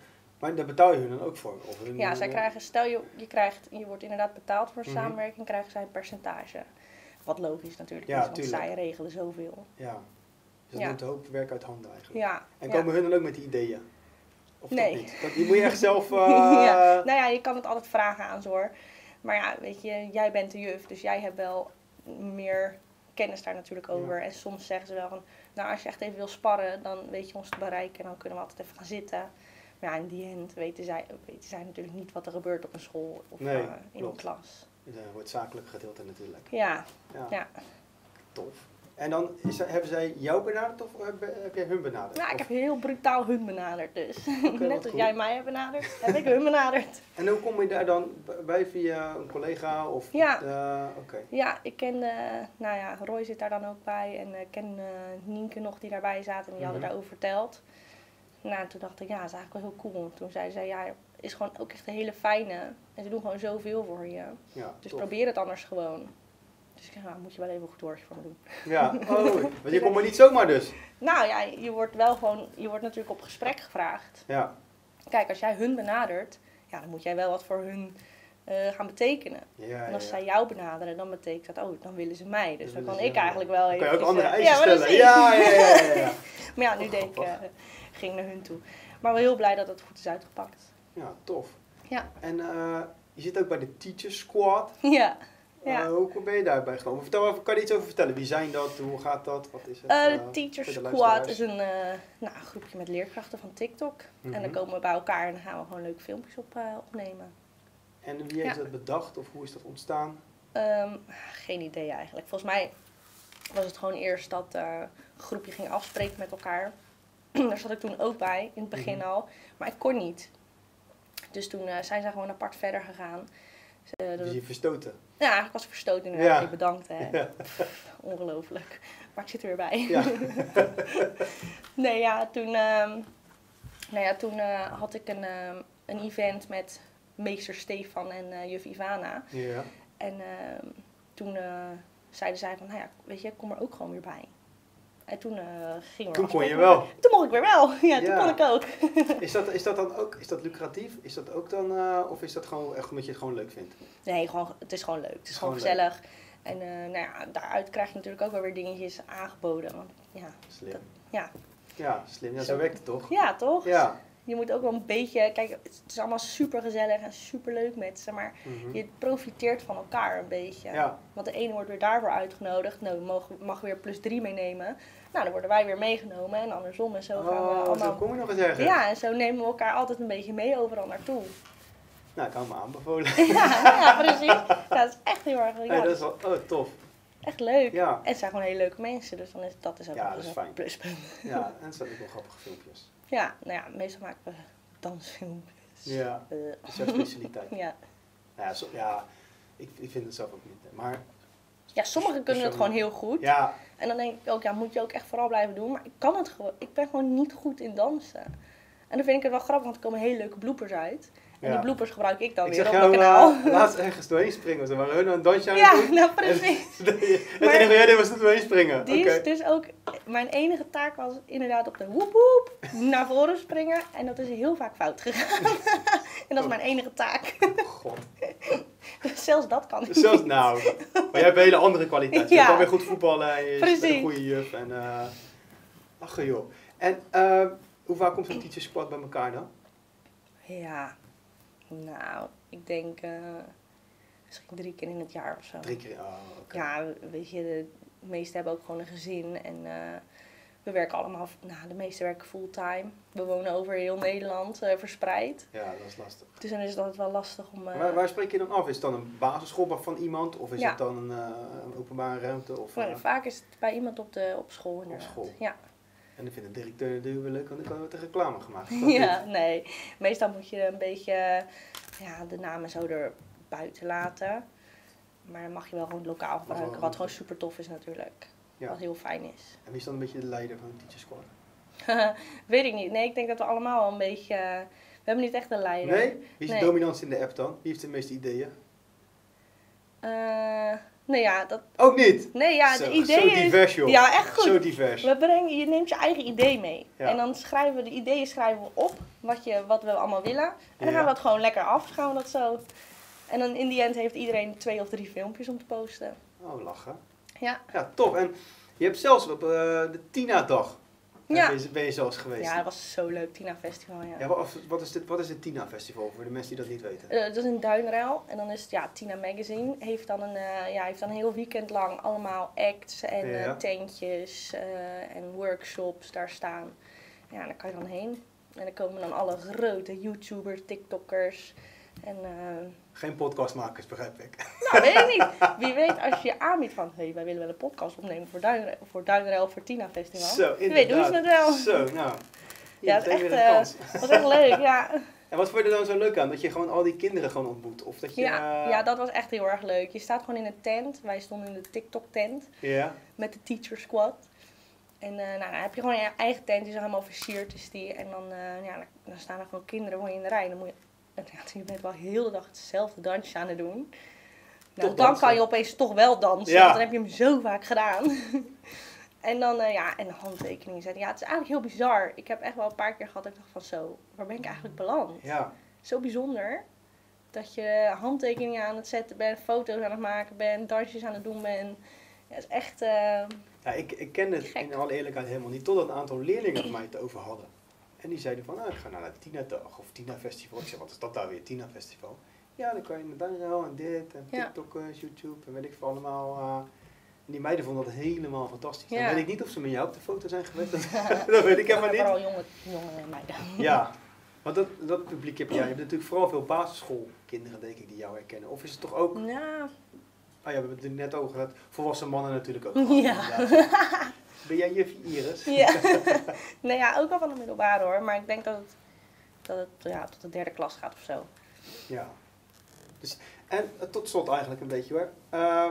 Speaker 1: maar daar betaal je hun dan ook voor? Of hun,
Speaker 2: Ja, zij
Speaker 1: eh,
Speaker 2: krijgen, stel je, je, krijgt, je wordt inderdaad betaald voor
Speaker 1: Mhm.
Speaker 2: samenwerking, krijgen zij een percentage. Wat logisch natuurlijk
Speaker 1: Ja,
Speaker 2: is, want
Speaker 1: tuurlijk.
Speaker 2: zij regelen zoveel.
Speaker 1: Ja, dus dat
Speaker 2: Ja.
Speaker 1: neemt een hoop werk uit handen eigenlijk.
Speaker 2: Ja,
Speaker 1: En komen hun dan ook met die ideeën? Of
Speaker 2: Nee.
Speaker 1: dat niet? Dat, die moet je echt zelf... eh,
Speaker 2: ja. Nou ja, je kan het altijd vragen aan ze hoor. Maar ja, weet je, jij bent de juf, dus jij hebt wel meer kennis daar natuurlijk over. En soms zeggen ze wel van, nou als je echt even wil sparren, dan weet je ons te bereiken en dan kunnen we altijd even gaan zitten. Ja, in die end weten zij, weten zij natuurlijk niet wat er gebeurt op een school of
Speaker 1: Nee,
Speaker 2: eh, in
Speaker 1: klopt.
Speaker 2: een klas.
Speaker 1: Ja, wordt zakelijk gedeelte natuurlijk.
Speaker 2: Ja,
Speaker 1: Ja,
Speaker 2: ja.
Speaker 1: tof. En dan is, hebben zij jou benaderd of heb, heb jij hun benaderd?
Speaker 2: Nou, ik heb heel brutaal hun benaderd dus. Net als
Speaker 1: goed.
Speaker 2: jij mij hebt benaderd, heb ik hun benaderd.
Speaker 1: En hoe kom je daar dan bij via een collega? Of,
Speaker 2: Ja.
Speaker 1: Oké.
Speaker 2: Ja, ik ken, eh, nou ja, Roy zit daar dan ook bij en ik ken Nienke nog die daarbij zaten en die hadden
Speaker 1: Mhm.
Speaker 2: daarover verteld. Nou, en toen dacht ik, ja, dat is eigenlijk wel heel cool. Toen zei ze, ja, is gewoon ook echt een hele fijne en ze doen gewoon zoveel voor je.
Speaker 1: Ja,
Speaker 2: Dus
Speaker 1: tof.
Speaker 2: probeer het anders gewoon. Dus ik nou, moet je wel even een goed woordje voor me doen.
Speaker 1: Ja, oh, want je komt maar niet zomaar dus.
Speaker 2: Nou ja, je wordt wel gewoon, je wordt natuurlijk op gesprek gevraagd.
Speaker 1: Ja,
Speaker 2: Kijk, als jij hun benadert, ja, dan moet jij wel wat voor hun eh, gaan betekenen.
Speaker 1: ja,
Speaker 2: En als
Speaker 1: ja.
Speaker 2: zij jou benaderen, dan betekent dat, oh, dan willen ze mij. Dus
Speaker 1: Dan
Speaker 2: kan ik eigenlijk wel
Speaker 1: Dan kan je ook andere eisen stellen. Ja, ja, ja, ja.
Speaker 2: Maar ja, nu
Speaker 1: Oh,
Speaker 2: deed ik. Ging naar hun toe. Maar wel heel blij dat het goed is uitgepakt.
Speaker 1: Ja, tof.
Speaker 2: Ja.
Speaker 1: En eh, je zit ook bij de Teacher Squad.
Speaker 2: Ja. Ja.
Speaker 1: Eh, hoe ben je daarbij gekomen? Vertel even, kan je iets over vertellen? Wie zijn dat? Hoe gaat dat? Wat is het?
Speaker 2: Eh, de Teacher Squad is een nou, groepje met leerkrachten van TikTok. En dan
Speaker 1: Mhm.
Speaker 2: komen we bij elkaar en dan gaan we gewoon leuke filmpjes op, opnemen.
Speaker 1: En wie heeft
Speaker 2: Ja.
Speaker 1: dat bedacht of hoe is dat ontstaan?
Speaker 2: Ehm, geen idee eigenlijk. Volgens mij was het gewoon eerst dat een groepje ging afspreken met elkaar. Daar zat ik toen ook bij, in het begin
Speaker 1: Mhm.
Speaker 2: al. Maar ik kon niet. Dus toen eh, zijn ze gewoon apart verder gegaan. Dus, eh,
Speaker 1: Dus je verstoten.
Speaker 2: ja, eigenlijk was ik verstoten inderdaad.
Speaker 1: Ja.
Speaker 2: Ik bedankt hè.
Speaker 1: Ja.
Speaker 2: Ongelooflijk. Maar ik zit er weer bij.
Speaker 1: Ja.
Speaker 2: nee, ja, toen, ehm, nou ja, toen eh, had ik een, ehm, een event met meester Stefan en juf Ivana.
Speaker 1: ja.
Speaker 2: En ehm, toen zeiden zij van, nou ja, weet je, kom er ook gewoon weer bij. En toen eh ging we
Speaker 1: Toen kon je wel.
Speaker 2: Toen mocht ik weer wel. Ja, toen kon ik ook.
Speaker 1: Is dat, is dat dan ook is dat lucratief? Is dat ook dan, eh, of is dat gewoon echt omdat je het gewoon leuk vindt?
Speaker 2: Nee, gewoon, het is gewoon leuk. Het is gewoon, gezellig. En eh, nou ja, daaruit krijg je natuurlijk ook wel weer dingetjes aangeboden. Want ja,
Speaker 1: Slim.
Speaker 2: Dat- ja.
Speaker 1: Ja, slim. Ja, zo
Speaker 2: Zo.
Speaker 1: werkt het toch?
Speaker 2: ja toch?
Speaker 1: Ja.
Speaker 2: Je moet ook wel een beetje, kijk, het is allemaal super gezellig en super leuk met ze, maar
Speaker 1: Mhm.
Speaker 2: je profiteert van elkaar een beetje.
Speaker 1: Ja.
Speaker 2: Want de ene wordt weer daarvoor uitgenodigd, nou, mag, mag weer plus drie meenemen. Nou, dan worden wij weer meegenomen en andersom en zo gaan we
Speaker 1: Oh, zo
Speaker 2: allemaal.
Speaker 1: kom je nog eens ergens.
Speaker 2: Ja, en zo nemen we elkaar altijd een beetje mee overal naartoe.
Speaker 1: Nou, ik hou me aanbevolen.
Speaker 2: ja, ja, precies. Dat is echt heel erg,
Speaker 1: Hey,
Speaker 2: ja,
Speaker 1: dat is wel, oh, tof.
Speaker 2: echt leuk.
Speaker 1: Ja.
Speaker 2: En het zijn gewoon hele leuke mensen, dus dan is dat is ook
Speaker 1: Ja, dat is
Speaker 2: een
Speaker 1: fijn.
Speaker 2: pluspunt.
Speaker 1: Ja, en het zijn ook wel grappige filmpjes.
Speaker 2: Ja, nou ja, meestal maken we dansfilmpjes.
Speaker 1: Ja.
Speaker 2: Eh,
Speaker 1: Dat is jouw specialiteit.
Speaker 2: ja.
Speaker 1: Ja, zo, ja ik, ik vind het zelf ook niet. Maar
Speaker 2: ja, sommigen kunnen het gewoon heel goed.
Speaker 1: ja,
Speaker 2: En dan denk ik ook, ja, moet je ook echt vooral blijven doen. Maar ik kan het gewoon, ik ben gewoon niet goed in dansen. En dan vind ik het wel grappig, want er komen hele leuke bloopers uit. En die bloopers gebruik ik dan
Speaker 1: ik
Speaker 2: weer op mijn kanaal.
Speaker 1: uh, laatst ergens doorheen springen. Ze waren hun een dansje aan
Speaker 2: ja, nou precies.
Speaker 1: En het enige wat jij deed was er doorheen springen.
Speaker 2: Die is dus ook, mijn enige taak was inderdaad op de woep woep naar voren springen. En dat is heel vaak fout gegaan. en dat is mijn enige taak.
Speaker 1: God.
Speaker 2: Dus zelfs dat kan ik
Speaker 1: Zelfs
Speaker 2: niet.
Speaker 1: nou. Maar jij hebt een hele andere kwaliteit. Je
Speaker 2: Ja.
Speaker 1: kan weer goed voetballen en je bent een
Speaker 2: Precies.
Speaker 1: goede juf. En, eh ach joh. En eh, hoe vaak komt zo'n teacher squad bij elkaar dan?
Speaker 2: Ja, nou, ik denk eh, misschien drie keer in het jaar of zo.
Speaker 1: Drie keer. Oh, oké.
Speaker 2: Ja, weet je, de meesten hebben ook gewoon een gezin en eh, we werken allemaal, nou, de meesten werken fulltime. We wonen over heel Nederland eh, verspreid.
Speaker 1: Ja, dat is lastig.
Speaker 2: Dus dan is het altijd wel lastig om...
Speaker 1: Waar, waar spreek je dan af? Is het dan een basisschool van iemand? Of is
Speaker 2: Ja.
Speaker 1: het dan een, een openbare ruimte? Of,
Speaker 2: vaak is het bij iemand op, de, op school inderdaad.
Speaker 1: school.
Speaker 2: Ja.
Speaker 1: En dan vindt de directeur natuurlijk wel leuk, want dan kan er wat reclame gemaakt worden.
Speaker 2: ja, nee. Meestal moet je een beetje ja, de namen zo er buiten laten. Maar dan mag je wel gewoon lokaal gebruiken, wat gewoon super tof is natuurlijk.
Speaker 1: Ja.
Speaker 2: Wat heel fijn is.
Speaker 1: En wie is dan een beetje de leider van de teacher squad?
Speaker 2: Weet ik niet. Nee, ik denk dat we allemaal wel een beetje... we hebben niet echt een leider.
Speaker 1: Nee? Wie is
Speaker 2: Nee.
Speaker 1: de dominant in de app dan? Wie heeft de meeste ideeën?
Speaker 2: Eh, nee, ja, dat...
Speaker 1: Ook niet!
Speaker 2: Nee, ja,
Speaker 1: zo,
Speaker 2: de idee
Speaker 1: zo
Speaker 2: is...
Speaker 1: divers joh.
Speaker 2: Ja, echt goed.
Speaker 1: Zo divers.
Speaker 2: We brengen, je neemt je eigen idee mee.
Speaker 1: Ja.
Speaker 2: En dan schrijven we de ideeën schrijven we op, wat, je, wat we allemaal willen. En dan
Speaker 1: Ja.
Speaker 2: gaan we dat gewoon lekker af, gaan we dat zo. En dan in die end heeft iedereen twee of drie filmpjes om te posten.
Speaker 1: Oh, lachen.
Speaker 2: Ja.
Speaker 1: Ja, tof. En je hebt zelfs op eh, de Tina-dag
Speaker 2: Ja.
Speaker 1: ben, je, ben je zelfs geweest.
Speaker 2: Ja, dat was zo leuk, Tina Festival, ja.
Speaker 1: Ja, wat, wat is dit, wat is het Tina-festival voor de mensen die dat niet weten?
Speaker 2: Eh, dat is in Duinruil. En dan is het, ja, Tina Magazine heeft dan een, eh, ja, heeft dan een heel weekend lang allemaal acts en eh, tentjes en workshops daar staan. Ja, daar kan je dan heen. En dan komen dan alle grote YouTubers, TikTokkers. En eh,
Speaker 1: Geen podcastmakers, begrijp ik.
Speaker 2: nou, weet ik niet. Wie weet als je je aanbiedt van, hé, hey, wij willen wel een podcast opnemen voor Duinruil, voor, voor Tina Festival.
Speaker 1: Zo,
Speaker 2: Wie weet doen ze het wel.
Speaker 1: Zo, nou.
Speaker 2: Ja, het echt,
Speaker 1: een
Speaker 2: eh, was echt leuk, ja.
Speaker 1: En wat vond je er dan zo leuk aan? Dat je gewoon al die kinderen gewoon ontmoet? Of dat je...
Speaker 2: Ja,
Speaker 1: eh,
Speaker 2: ja, dat was echt heel erg leuk. Je staat gewoon in een tent. Wij stonden in de TikTok-tent.
Speaker 1: Ja?
Speaker 2: met de teacher squad. En nou, dan heb je gewoon je eigen tent, die is helemaal versierd is die. En dan, ja, dan, dan staan er gewoon kinderen gewoon in de rij. Dan moet je, en ja, je bent wel heel de dag hetzelfde dansje aan het doen. Nou,
Speaker 1: Toch
Speaker 2: dan kan je opeens toch wel dansen.
Speaker 1: Ja.
Speaker 2: Want dan heb je hem zo vaak gedaan. en dan, eh, ja, en handtekeningen zetten. Ja, het is eigenlijk heel bizar. Ik heb echt wel een paar keer gehad dat ik dacht van zo, waar ben ik eigenlijk beland?
Speaker 1: Ja,
Speaker 2: Zo bijzonder. Dat je handtekeningen aan het zetten bent, foto's aan het maken bent, dansjes aan het doen bent. Ja, het is echt, eh,
Speaker 1: ja ik, ik ken het
Speaker 2: Gek.
Speaker 1: in alle eerlijkheid helemaal niet. Totdat een aantal leerlingen mij het over hadden. En die zeiden van, nou, ik ga naar de Tina-dag of Tina-festival. Ik zei, wat is dat nou weer, Tina-festival? Ja, dan kan je met Daniel en dit en. TikTok, eh, YouTube en weet ik veel allemaal. eh. en die meiden vonden dat helemaal fantastisch. Dan weet ik niet of ze met jou op de foto zijn geweest. Dat, weet ik helemaal niet.
Speaker 2: vooral jonge, jonge meiden.
Speaker 1: Ja, want dat, dat publiek heb je. Ja, je hebt natuurlijk vooral veel basisschoolkinderen, denk ik, die jou herkennen. Of is het toch ook,
Speaker 2: Ja,
Speaker 1: ah ja, we hebben het er net over gehad, volwassen mannen natuurlijk ook.
Speaker 2: Ja.
Speaker 1: Ben jij juffie Iris?
Speaker 2: ja. nee, ja, ook al van de middelbare hoor. Maar ik denk dat het, dat het ja, tot de derde klas gaat of zo.
Speaker 1: Ja. Dus, en eh, tot slot eigenlijk een beetje hoor. Eh,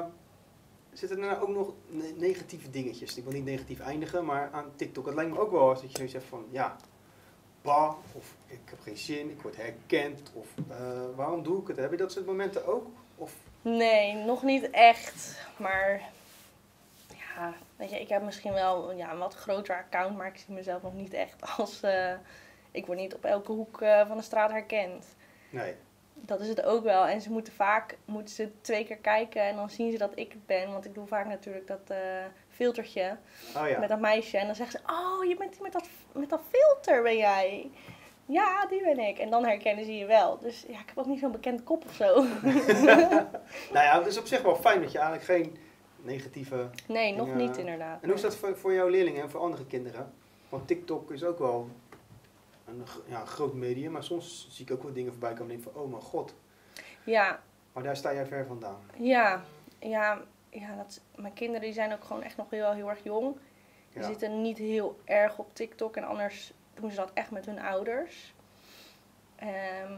Speaker 1: zitten er nou ook nog ne- negatieve dingetjes? Ik wil niet negatief eindigen, maar aan TikTok. Het lijkt me ook wel als dat je zoiets hebt van, ja, bah, of ik heb geen zin, ik word herkend, of eh, waarom doe ik het? Heb je dat soort momenten ook? Of,
Speaker 2: Nee, nog niet echt. Maar ja, weet je, ik heb misschien wel ja, een wat groter account, maar ik zie mezelf nog niet echt als. eh, ik word niet op elke hoek eh, van de straat herkend.
Speaker 1: nee.
Speaker 2: Dat is het ook wel. En ze moeten vaak moeten ze twee keer kijken en dan zien ze dat ik het ben. Want ik doe vaak natuurlijk dat eh, filtertje
Speaker 1: Oh ja.
Speaker 2: met dat meisje. En dan zeggen ze, oh, je bent die met dat, met dat filter ben jij. Ja, die ben ik. En dan herkennen ze je wel. Dus ja, ik heb ook niet zo'n bekend kop of zo.
Speaker 1: Nou ja, het is op zich wel fijn dat je eigenlijk geen negatieve...
Speaker 2: Nee, nog niet inderdaad.
Speaker 1: En hoe is dat voor, voor jouw leerlingen en voor andere kinderen? Want TikTok is ook wel een ja, groot medium, maar soms zie ik ook wel dingen voorbij komen en denk van, oh mijn god.
Speaker 2: Ja,
Speaker 1: Maar daar sta jij ver vandaan.
Speaker 2: ja, ja, ja dat, mijn kinderen die zijn ook gewoon echt nog heel, heel erg jong. Die
Speaker 1: Ja.
Speaker 2: zitten niet heel erg op TikTok en anders doen ze dat echt met hun ouders. Ehm,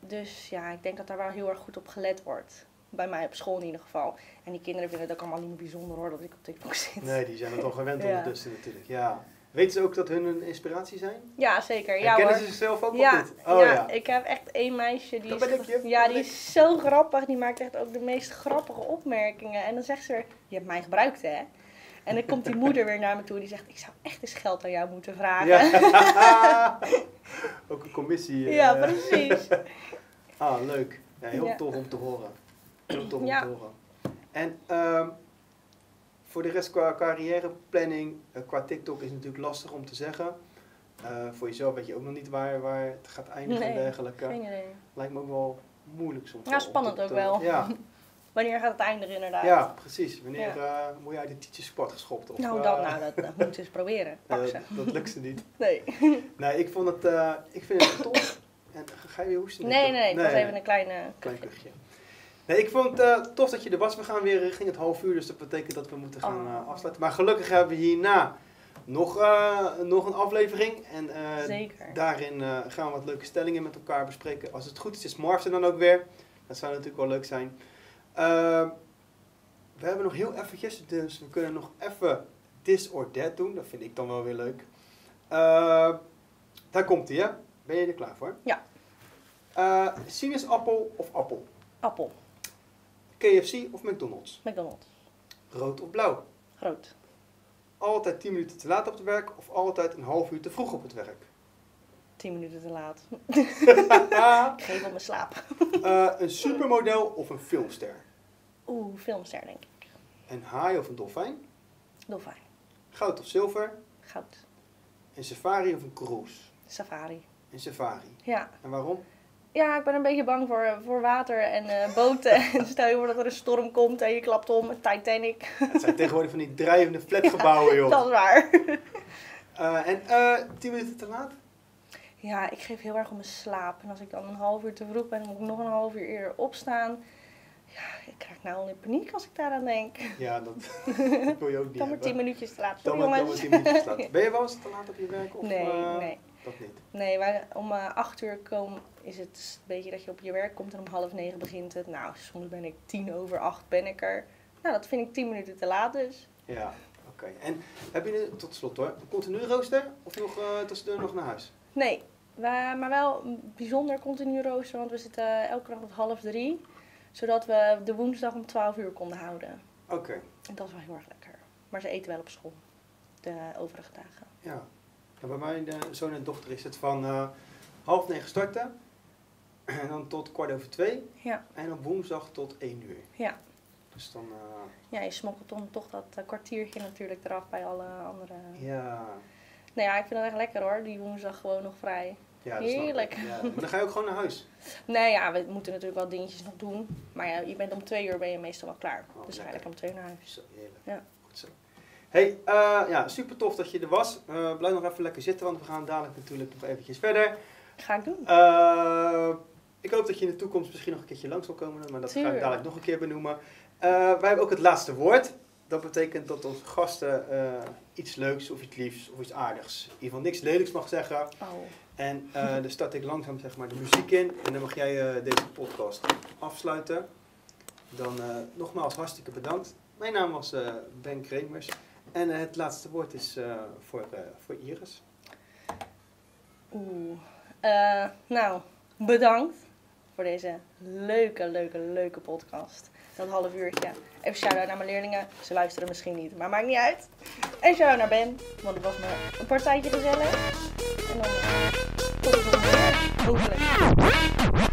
Speaker 2: dus ja, ik denk dat daar wel heel erg goed op gelet wordt. Bij mij op school in ieder geval. En die kinderen vinden het ook allemaal niet meer bijzonder hoor dat ik op TikTok zit.
Speaker 1: Nee, die zijn het al gewend
Speaker 2: Ja.
Speaker 1: ondertussen natuurlijk. Ja. Weten ze ook dat hun een inspiratie zijn?
Speaker 2: Ja, zeker. Ja, hoor.
Speaker 1: ze zichzelf ook
Speaker 2: ja,
Speaker 1: niet? Oh
Speaker 2: ja,
Speaker 1: ja.
Speaker 2: ik heb echt één meisje die
Speaker 1: Dat
Speaker 2: is, ja, die is zo grappig. Die maakt echt ook de meest grappige opmerkingen. En dan zegt ze weer, je hebt mij gebruikt hè. En dan komt die moeder weer naar me toe en die zegt, ik zou echt eens geld aan jou moeten vragen.
Speaker 1: Ja. ook een commissie. eh.
Speaker 2: Ja, precies.
Speaker 1: Ah, leuk. Ja, heel tof om te horen.
Speaker 2: Ja.
Speaker 1: om. En ehm, voor de rest qua carrièreplanning, eh, qua TikTok is het natuurlijk lastig om te zeggen. Eh, voor jezelf weet je ook nog niet waar, waar het gaat eindigen en
Speaker 2: Nee,
Speaker 1: dergelijke.
Speaker 2: Geen idee.
Speaker 1: Lijkt me ook wel moeilijk soms.
Speaker 2: Ja, spannend ook wel.
Speaker 1: Ja,
Speaker 2: Wanneer gaat het eindigen inderdaad?
Speaker 1: ja precies. Wanneer eh, word je uit de teachersport geschopt? Of,
Speaker 2: Nou, dan, nou, dat, dat moet je eens proberen. Pak ze.
Speaker 1: dat lukt ze niet.
Speaker 2: Nee.
Speaker 1: Nee, ik vond het, ik vind het tof. En ga je hoesten?
Speaker 2: Nee,
Speaker 1: toch?
Speaker 2: nee, het was even een kleine...
Speaker 1: Klein kuchje. Nee, ik vond het eh, tof dat je er was. We gaan weer richting het half uur, dus dat betekent dat we moeten gaan
Speaker 2: Oh.
Speaker 1: eh, afsluiten. Maar gelukkig hebben we hierna nog, eh, nog een aflevering. En eh,
Speaker 2: Zeker.
Speaker 1: daarin eh, gaan we wat leuke stellingen met elkaar bespreken. Als het goed is, is Marv er dan ook weer. Dat zou natuurlijk wel leuk zijn. Eh, we hebben nog heel eventjes, dus we kunnen nog even this or that doen. Dat vind ik dan wel weer leuk. Eh, daar komt hij, hè? Ben je er klaar voor?
Speaker 2: Ja.
Speaker 1: Eh, sinaasappel of appel?
Speaker 2: Appel.
Speaker 1: KFC of McDonald's?
Speaker 2: McDonald's.
Speaker 1: Rood of blauw?
Speaker 2: Groot.
Speaker 1: Altijd 10 minuten te laat op het werk of altijd een half uur te vroeg op het werk?
Speaker 2: 10 minuten te laat. Ik geef op mijn slaap.
Speaker 1: eh, een supermodel of een filmster?
Speaker 2: Oeh, filmster denk ik.
Speaker 1: Een haai of een dolfijn?
Speaker 2: Dolfijn.
Speaker 1: Goud of zilver?
Speaker 2: Goud.
Speaker 1: Een safari of een cruise?
Speaker 2: Safari.
Speaker 1: Een safari.
Speaker 2: Ja.
Speaker 1: En waarom?
Speaker 2: Ja, ik ben een beetje bang voor, voor water en eh, boten. En Stel je voor dat er een storm komt en je klapt om. Titanic.
Speaker 1: Het zijn tegenwoordig van die drijvende flatgebouwen, joh.
Speaker 2: Dat is waar.
Speaker 1: Eh, en eh 10 minuten te laat?
Speaker 2: Ja, ik geef heel erg om mijn slaap. En als ik dan een half uur te vroeg ben, moet ik nog een half uur eerder opstaan. Ja, ik krijg nou al in paniek als ik daaraan denk.
Speaker 1: Ja, dat, dat wil je ook niet
Speaker 2: Dan maar. 10 minuutjes te laat.
Speaker 1: Dan maar, dan maar. 10 minuutjes te laat. Ben je wel eens te laat op je werk? Of,
Speaker 2: Nee, nee.
Speaker 1: Dat niet.
Speaker 2: Nee, wij, om eh, acht uur komen is het een beetje dat je op je werk komt en om half negen begint het. Nou, soms ben ik tien over acht ben ik er. Nou, dat vind ik tien minuten te laat dus.
Speaker 1: Ja, oké. En heb je tot slot hoor, een continu rooster? Of nog eh tussendoor nog naar huis?
Speaker 2: Nee, maar wel een bijzonder continu rooster, want we zitten elke dag tot half drie. Zodat we de woensdag om 12 uur konden houden.
Speaker 1: Oké,
Speaker 2: En dat was wel heel erg lekker. Maar ze eten wel op school. De overige dagen.
Speaker 1: ja. Ja. Bij mijn eh, zoon en dochter is het van eh, half negen starten. En dan tot kwart over twee.
Speaker 2: Ja,
Speaker 1: En op woensdag tot één uur.
Speaker 2: ja.
Speaker 1: Dus dan, eh,
Speaker 2: Ja, je smokkelt dan toch dat kwartiertje natuurlijk eraf bij alle andere...
Speaker 1: ja.
Speaker 2: Nou ja, ik vind het echt lekker hoor. Die woensdag gewoon nog vrij.
Speaker 1: ja dat.
Speaker 2: Heerlijk.
Speaker 1: Ja. Maar dan ga je ook gewoon naar huis.
Speaker 2: Nee, ja, we moeten natuurlijk wel dingetjes nog doen. Maar ja, je bent om twee uur ben je meestal wel klaar.
Speaker 1: Oh,
Speaker 2: dus ga je
Speaker 1: lekker.
Speaker 2: lekker om twee uur naar huis.
Speaker 1: Zo, heerlijk.
Speaker 2: Ja.
Speaker 1: Goed zo. Hey, eh, ja, super tof dat je er was. Eh, blijf nog even lekker zitten, want we gaan dadelijk natuurlijk nog eventjes verder.
Speaker 2: Ga ik doen.
Speaker 1: Eh, ik hoop dat je in de toekomst misschien nog een keertje langs wil komen, maar dat ga ik dadelijk nog een keer benoemen. Wij hebben ook het laatste woord. Dat betekent dat onze gasten iets leuks of iets liefs of iets aardigs, in ieder geval niks lelijks mag zeggen.
Speaker 2: Oh.
Speaker 1: En dan start ik langzaam zeg maar, de muziek in en dan mag jij deze podcast afsluiten. Dan nogmaals hartstikke bedankt. Mijn naam was Ben Kremers en eh, het laatste woord is eh, voor, eh, voor Iris.
Speaker 2: Oeh. Eh, nou, bedankt voor deze leuke, leuke, leuke podcast. Dat half uurtje. Even shout-out naar mijn leerlingen. Ze luisteren misschien niet, maar maakt niet uit. En shout-out naar Ben, want het was me een partijtje gezellig. En dan tot de volgende keer.